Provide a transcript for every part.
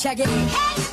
check it, check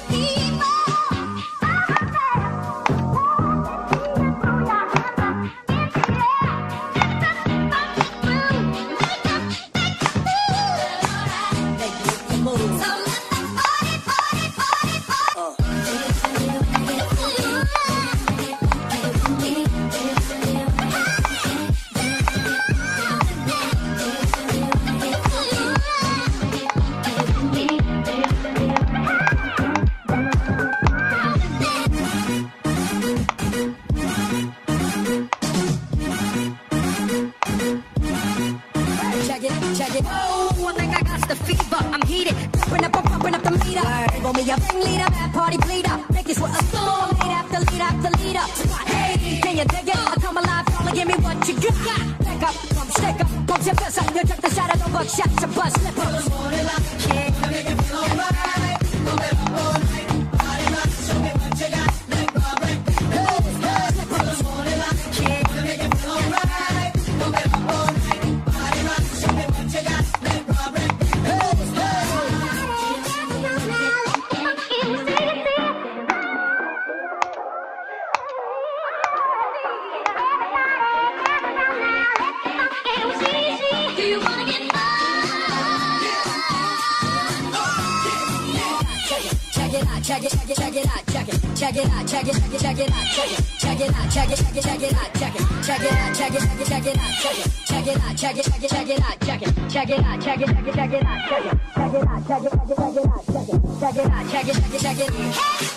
it. Check it. Oh, I think I got the fever. I'm heated. Pumping up, I'm pumping up the meter. Roll me a ring leader, bad party bleeder. Make this with a storm. Lead after lead after leader. Hey, can you dig it? I come alive, y'all give me what you got. Back up, come stick up, pump your fist up. You took the of the buck, shots and bust slippers. Out, check it, check it, check it out, check it, check it out, check it, check it, check it out, check it, check it out, check it, check it, check it out, check it, check it out, check it, check it, check it out, check it, check it out, check it, check it, check it out, check it, check it out, check it, check it, check it out, check it, check it out, check it, check it, check it out, check it, check it out, check it, check it, check it out.